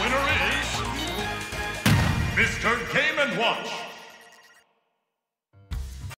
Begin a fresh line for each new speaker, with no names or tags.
winner is Mr. Game & Watch.